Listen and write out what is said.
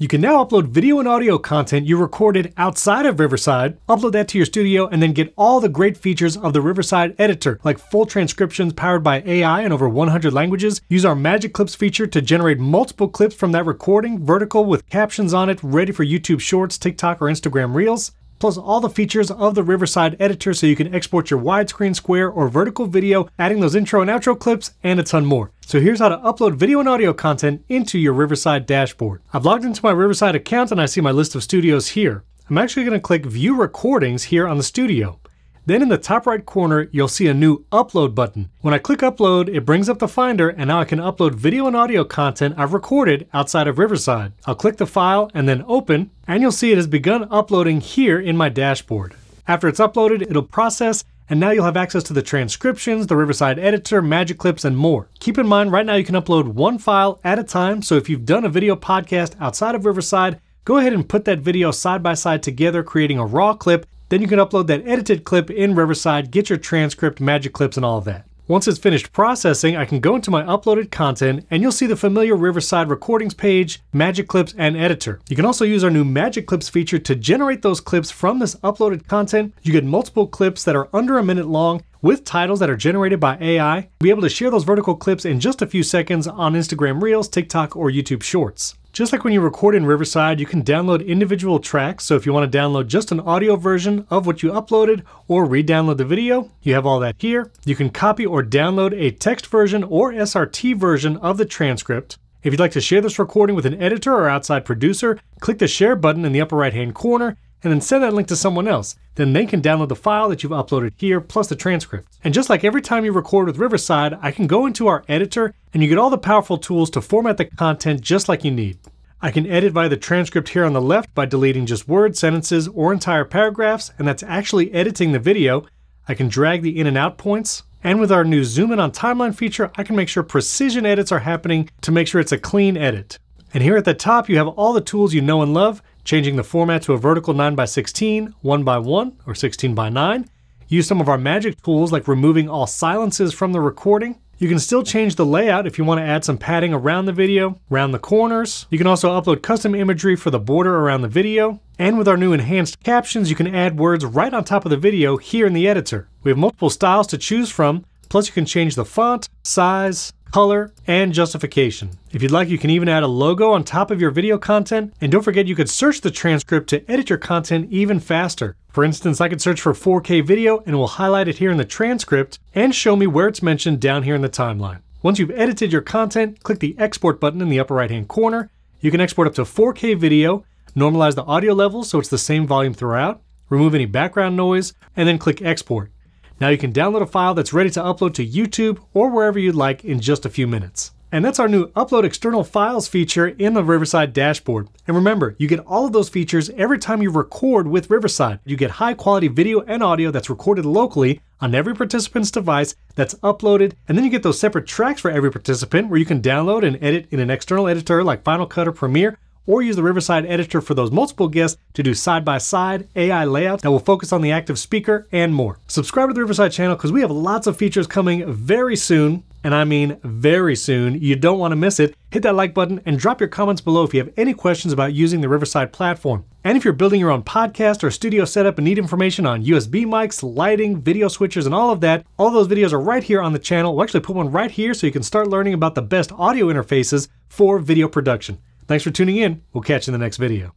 You can now upload video and audio content you recorded outside of Riverside, upload that to your studio, and then get all the great features of the Riverside editor, like full transcriptions powered by AI in over 100 languages. Use our Magic Clips feature to generate multiple clips from that recording, vertical with captions on it, ready for YouTube Shorts, TikTok, or Instagram Reels plus all the features of the Riverside editor so you can export your widescreen, square, or vertical video, adding those intro and outro clips, and a ton more. So here's how to upload video and audio content into your Riverside dashboard. I've logged into my Riverside account and I see my list of studios here. I'm actually going to click View Recordings here on the studio. Then in the top right corner, you'll see a new upload button. When I click upload, it brings up the finder and now I can upload video and audio content I've recorded outside of Riverside. I'll click the file and then open, and you'll see it has begun uploading here in my dashboard. After it's uploaded, it'll process and now you'll have access to the transcriptions, the Riverside editor, Magic Clips, and more. Keep in mind, right now you can upload one file at a time, so if you've done a video podcast outside of Riverside, go ahead and put that video side by side together, creating a raw clip then you can upload that edited clip in Riverside, get your transcript, magic clips, and all of that. Once it's finished processing, I can go into my uploaded content and you'll see the familiar Riverside recordings page, Magic Clips, and editor. You can also use our new Magic Clips feature to generate those clips from this uploaded content. You get multiple clips that are under a minute long with titles that are generated by AI. Be able to share those vertical clips in just a few seconds on Instagram Reels, TikTok, or YouTube Shorts. Just like when you record in Riverside, you can download individual tracks. So if you want to download just an audio version of what you uploaded or re-download the video, you have all that here. You can copy or download a text version or SRT version of the transcript. If you'd like to share this recording with an editor or outside producer, click the share button in the upper right hand corner and then send that link to someone else. Then they can download the file that you've uploaded here plus the transcript. And just like every time you record with Riverside, I can go into our editor and you get all the powerful tools to format the content just like you need. I can edit via the transcript here on the left by deleting just words, sentences, or entire paragraphs, and that's actually editing the video. I can drag the in and out points. And with our new zoom in on timeline feature, I can make sure precision edits are happening to make sure it's a clean edit. And here at the top, you have all the tools you know and love, changing the format to a vertical 9x16, 1x1, or 16x9. Use some of our magic tools like removing all silences from the recording. You can still change the layout if you want to add some padding around the video, around the corners. You can also upload custom imagery for the border around the video. And with our new enhanced captions, you can add words right on top of the video here in the editor. We have multiple styles to choose from, plus you can change the font, size, color, and justification. If you'd like, you can even add a logo on top of your video content. And don't forget, you could search the transcript to edit your content even faster. For instance, I could search for 4K video and it will highlight it here in the transcript and show me where it's mentioned down here in the timeline. Once you've edited your content, click the export button in the upper right hand corner. You can export up to 4K video, normalize the audio levels so it's the same volume throughout, remove any background noise, and then click export. Now you can download a file that's ready to upload to YouTube or wherever you'd like in just a few minutes. And that's our new Upload External Files feature in the Riverside dashboard. And remember, you get all of those features every time you record with Riverside. You get high quality video and audio that's recorded locally on every participant's device that's uploaded, and then you get those separate tracks for every participant where you can download and edit in an external editor like Final Cut or Premiere, or use the Riverside editor for those multiple guests to do side by side AI layouts that will focus on the active speaker and more. Subscribe to the Riverside channel because we have lots of features coming very soon. And I mean very soon. You don't want to miss it. Hit that like button and drop your comments below if you have any questions about using the Riverside platform. And if you're building your own podcast or studio setup and need information on USB mics, lighting, video switchers, and all of that, all those videos are right here on the channel. We'll actually put one right here so you can start learning about the best audio interfaces for video production. Thanks for tuning in. We'll catch you in the next video.